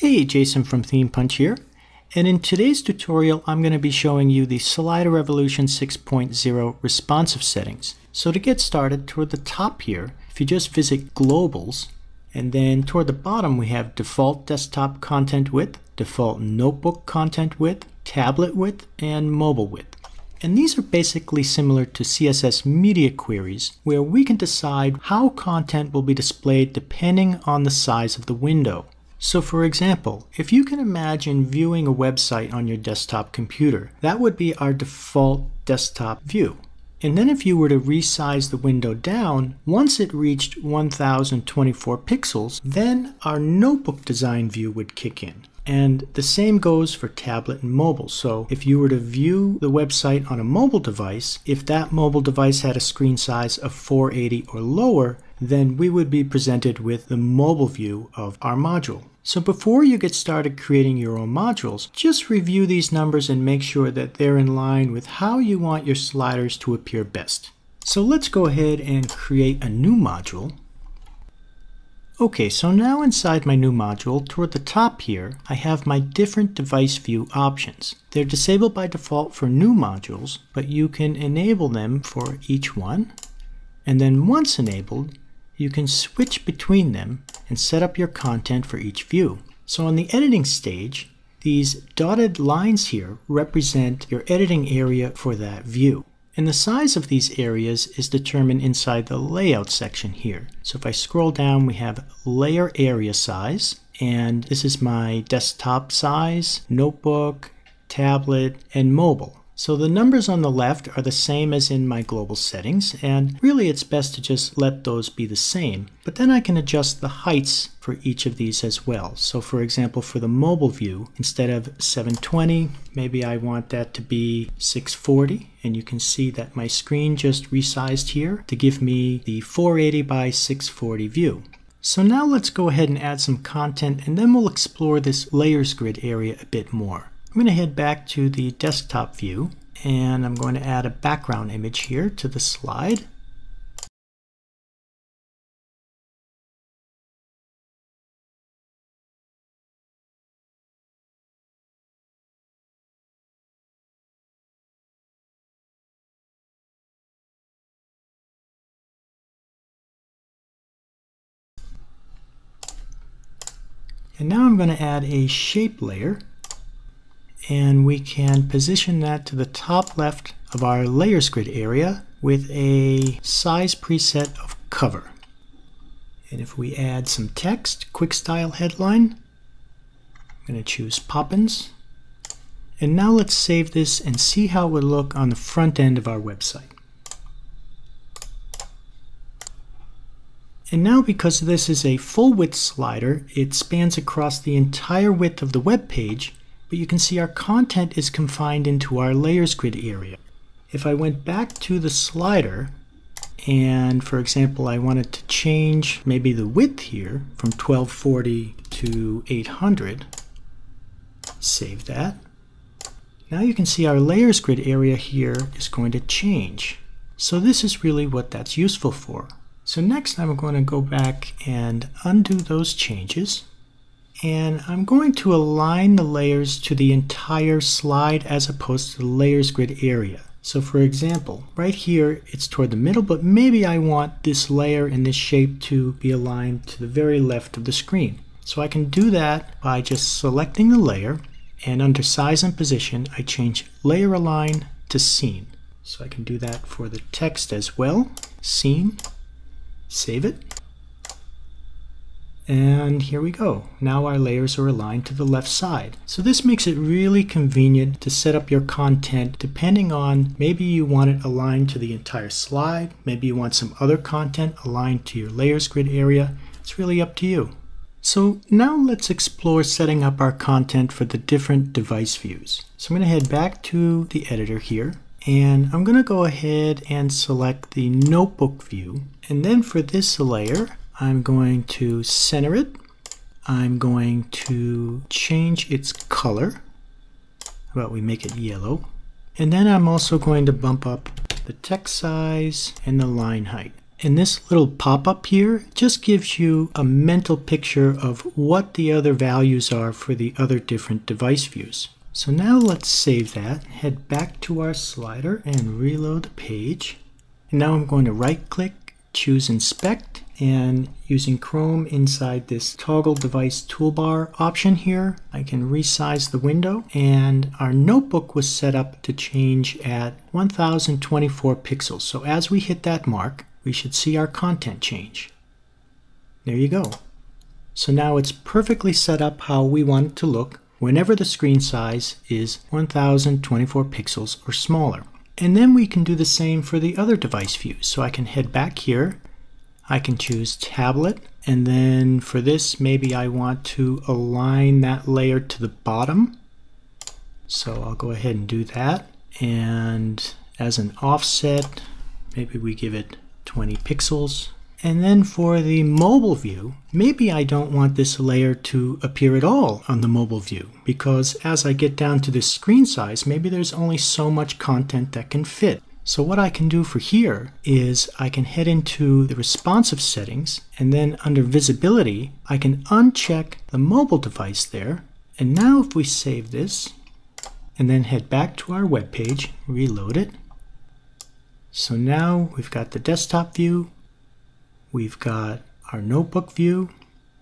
Hey, Jason from ThemePunch here. And in today's tutorial, I'm going to be showing you the Slider Revolution 6.0 responsive settings. So to get started, toward the top here, if you just visit Globals, and then toward the bottom we have default desktop content width, default notebook content width, tablet width, and mobile width. And these are basically similar to CSS media queries, where we can decide how content will be displayed depending on the size of the window. So for example, if you can imagine viewing a website on your desktop computer, that would be our default desktop view. And then if you were to resize the window down, once it reached 1024 pixels, then our notebook design view would kick in. And the same goes for tablet and mobile. So if you were to view the website on a mobile device, if that mobile device had a screen size of 480 or lower, then we would be presented with the mobile view of our module. So before you get started creating your own modules, just review these numbers and make sure that they're in line with how you want your sliders to appear best. So let's go ahead and create a new module. Okay, so now inside my new module, toward the top here, I have my different device view options. They're disabled by default for new modules, but you can enable them for each one. And then once enabled, you can switch between them and set up your content for each view. So on the editing stage, these dotted lines here represent your editing area for that view. And the size of these areas is determined inside the layout section here. So if I scroll down, we have layer area size, and this is my desktop size, notebook, tablet, and mobile. So the numbers on the left are the same as in my global settings, and really it's best to just let those be the same. But then I can adjust the heights for each of these as well. So for example, for the mobile view, instead of 720, maybe I want that to be 640, and you can see that my screen just resized here to give me the 480 by 640 view. So now let's go ahead and add some content and then we'll explore this layers grid area a bit more. I'm going to head back to the desktop view and I'm going to add a background image here to the slide. And now I'm going to add a shape layer and we can position that to the top left of our layers grid area with a size preset of cover. And if we add some text, quick style headline, I'm going to choose Poppins. And now let's save this and see how it would look on the front end of our website. And now because this is a full width slider, it spans across the entire width of the web page, but you can see our content is confined into our layers grid area. If I went back to the slider, and for example, I wanted to change maybe the width here from 1240 to 800, save that. Now you can see our layers grid area here is going to change. So this is really what that's useful for. So next I'm going to go back and undo those changes and I'm going to align the layers to the entire slide as opposed to the layers grid area. So for example, right here it's toward the middle, but maybe I want this layer and this shape to be aligned to the very left of the screen. So I can do that by just selecting the layer and under size and position I change layer align to scene. So I can do that for the text as well. Scene, save it. And here we go. Now our layers are aligned to the left side. So this makes it really convenient to set up your content depending on maybe you want it aligned to the entire slide, maybe you want some other content aligned to your layers grid area. It's really up to you. So now let's explore setting up our content for the different device views. So I'm going to head back to the editor here and I'm going to go ahead and select the notebook view. And then for this layer, I'm going to center it. I'm going to change its color. How about we make it yellow? And then I'm also going to bump up the text size and the line height. And this little pop-up here just gives you a mental picture of what the other values are for the other different device views. So now let's save that, head back to our slider and reload the page. And now I'm going to right click, choose inspect, and using Chrome inside this toggle device toolbar option here, I can resize the window and our notebook was set up to change at 1024 pixels. So as we hit that mark, we should see our content change. There you go. So now it's perfectly set up how we want it to look whenever the screen size is 1024 pixels or smaller. And then we can do the same for the other device views. So I can head back here, I can choose tablet, and then for this maybe I want to align that layer to the bottom. So I'll go ahead and do that. And as an offset, maybe we give it 20 pixels and then for the mobile view, maybe I don't want this layer to appear at all on the mobile view because as I get down to this screen size, maybe there's only so much content that can fit. So what I can do for here is I can head into the responsive settings and then under visibility, I can uncheck the mobile device there. And now if we save this and then head back to our web page, reload it. So now we've got the desktop view, We've got our notebook view.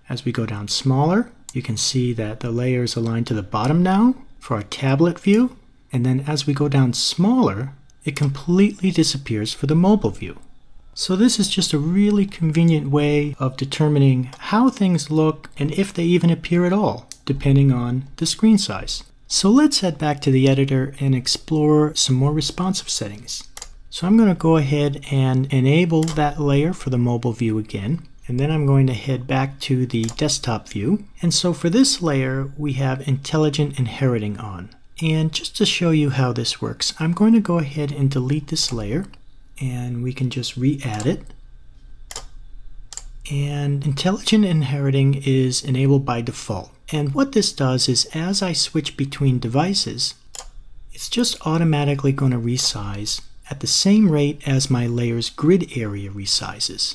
As we go down smaller, you can see that the layer is aligned to the bottom now for our tablet view. And then as we go down smaller, it completely disappears for the mobile view. So this is just a really convenient way of determining how things look and if they even appear at all, depending on the screen size. So let's head back to the editor and explore some more responsive settings. So I'm going to go ahead and enable that layer for the mobile view again. And then I'm going to head back to the desktop view. And so for this layer, we have intelligent inheriting on. And just to show you how this works, I'm going to go ahead and delete this layer and we can just re-add it. And intelligent inheriting is enabled by default. And what this does is as I switch between devices, it's just automatically going to resize at the same rate as my layer's grid area resizes.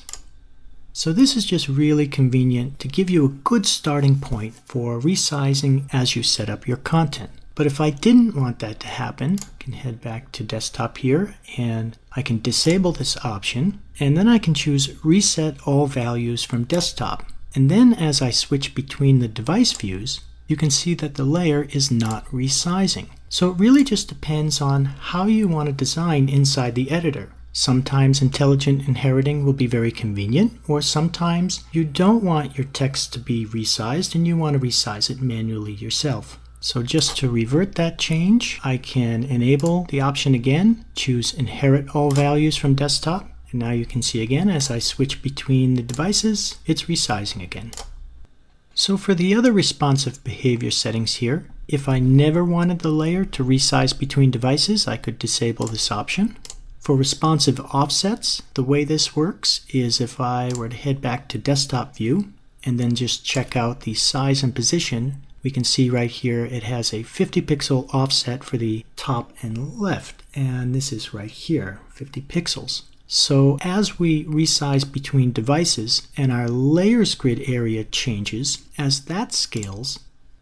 So this is just really convenient to give you a good starting point for resizing as you set up your content. But if I didn't want that to happen, I can head back to desktop here and I can disable this option and then I can choose reset all values from desktop. And then as I switch between the device views, you can see that the layer is not resizing. So it really just depends on how you want to design inside the editor. Sometimes intelligent inheriting will be very convenient, or sometimes you don't want your text to be resized and you want to resize it manually yourself. So just to revert that change, I can enable the option again, choose inherit all values from desktop, and now you can see again as I switch between the devices, it's resizing again. So for the other responsive behavior settings here, if I never wanted the layer to resize between devices, I could disable this option. For responsive offsets, the way this works is if I were to head back to desktop view and then just check out the size and position, we can see right here it has a 50 pixel offset for the top and left. And this is right here, 50 pixels. So as we resize between devices and our layers grid area changes, as that scales,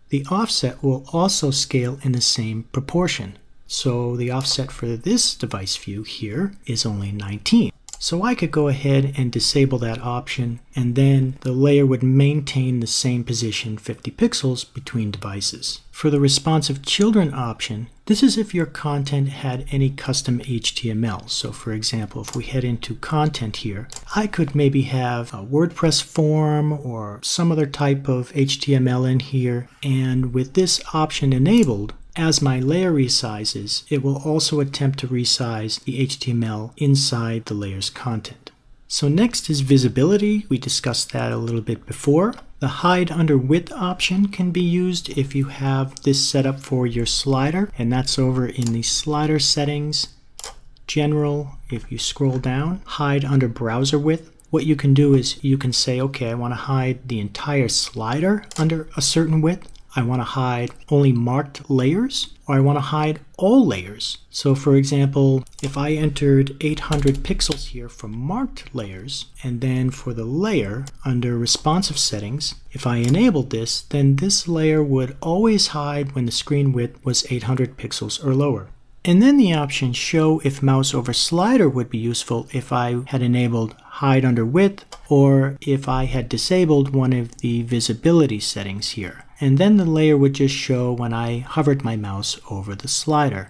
the offset will also scale in the same proportion. So the offset for this device view here is only 19. So I could go ahead and disable that option and then the layer would maintain the same position 50 pixels between devices. For the responsive children option, this is if your content had any custom HTML. So for example, if we head into content here, I could maybe have a WordPress form or some other type of HTML in here. And with this option enabled, as my layer resizes, it will also attempt to resize the HTML inside the layer's content. So next is visibility. We discussed that a little bit before. The hide under width option can be used if you have this set up for your slider, and that's over in the slider settings, general, if you scroll down, hide under browser width. What you can do is you can say, okay, I want to hide the entire slider under a certain width, I want to hide only marked layers or I want to hide all layers. So for example, if I entered 800 pixels here for marked layers, and then for the layer under responsive settings, if I enabled this, then this layer would always hide when the screen width was 800 pixels or lower. And then the option show if mouse over slider would be useful if I had enabled hide under width or if I had disabled one of the visibility settings here. And then the layer would just show when I hovered my mouse over the slider.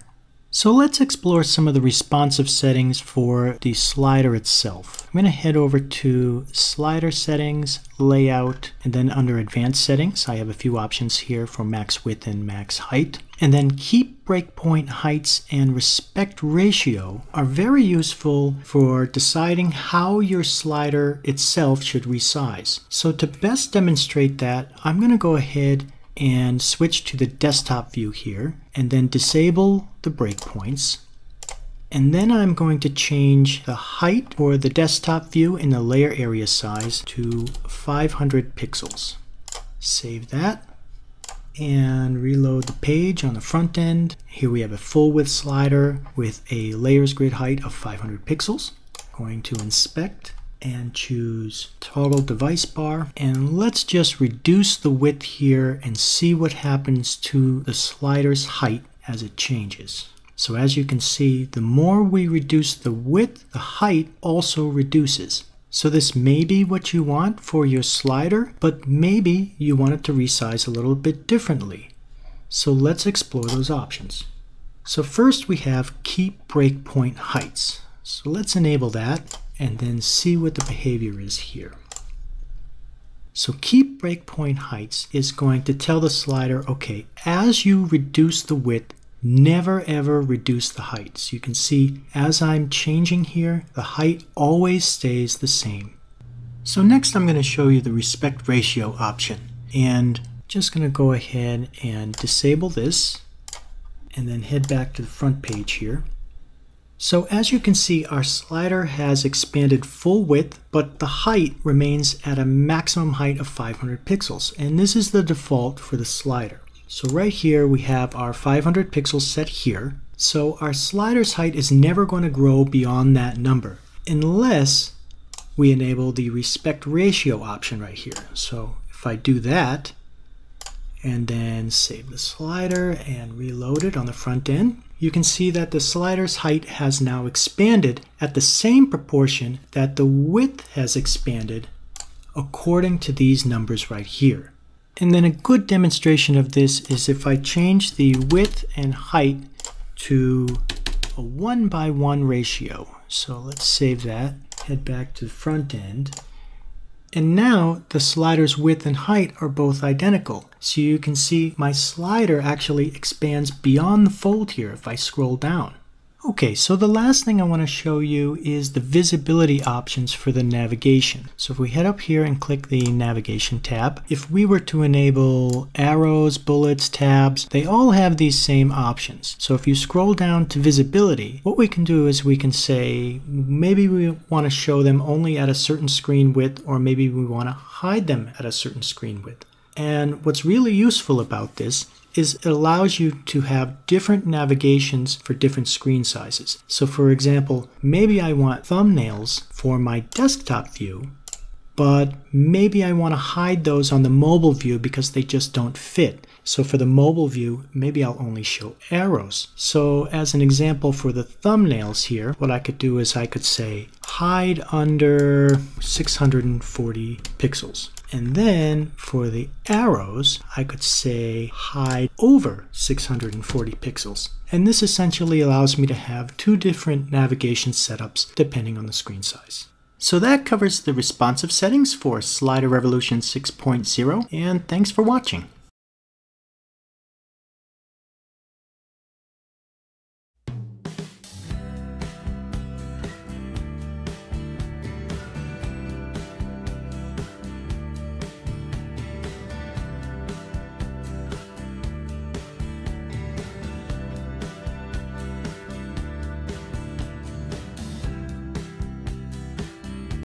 So let's explore some of the responsive settings for the slider itself. I'm going to head over to slider settings, layout, and then under advanced settings, I have a few options here for max width and max height. And then keep breakpoint heights and respect ratio are very useful for deciding how your slider itself should resize. So to best demonstrate that, I'm going to go ahead and switch to the desktop view here and then disable the breakpoints. And then I'm going to change the height for the desktop view in the layer area size to 500 pixels. Save that and reload the page on the front end. Here we have a full width slider with a layers grid height of 500 pixels. Going to inspect and choose toggle device bar and let's just reduce the width here and see what happens to the slider's height as it changes. So as you can see, the more we reduce the width, the height also reduces. So this may be what you want for your slider, but maybe you want it to resize a little bit differently. So let's explore those options. So first we have keep breakpoint heights. So let's enable that and then see what the behavior is here. So keep breakpoint heights is going to tell the slider, okay, as you reduce the width, never ever reduce the heights. You can see as I'm changing here, the height always stays the same. So next I'm going to show you the respect ratio option and just going to go ahead and disable this and then head back to the front page here. So as you can see, our slider has expanded full width, but the height remains at a maximum height of 500 pixels. And this is the default for the slider. So right here, we have our 500 pixels set here. So our slider's height is never going to grow beyond that number, unless we enable the respect ratio option right here. So if I do that, and then save the slider and reload it on the front end, you can see that the slider's height has now expanded at the same proportion that the width has expanded according to these numbers right here. And then a good demonstration of this is if I change the width and height to a one by one ratio. So let's save that, head back to the front end. And now the slider's width and height are both identical. So you can see my slider actually expands beyond the fold here if I scroll down. Okay, so the last thing I want to show you is the visibility options for the navigation. So if we head up here and click the navigation tab, if we were to enable arrows, bullets, tabs, they all have these same options. So if you scroll down to visibility, what we can do is we can say maybe we want to show them only at a certain screen width or maybe we want to hide them at a certain screen width. And what's really useful about this is it allows you to have different navigations for different screen sizes. So for example, maybe I want thumbnails for my desktop view, but maybe I want to hide those on the mobile view because they just don't fit. So for the mobile view, maybe I'll only show arrows. So as an example for the thumbnails here, what I could do is I could say hide under 640 pixels. And then for the arrows, I could say hide over 640 pixels. And this essentially allows me to have two different navigation setups depending on the screen size. So that covers the responsive settings for Slider Revolution 6.0, and thanks for watching.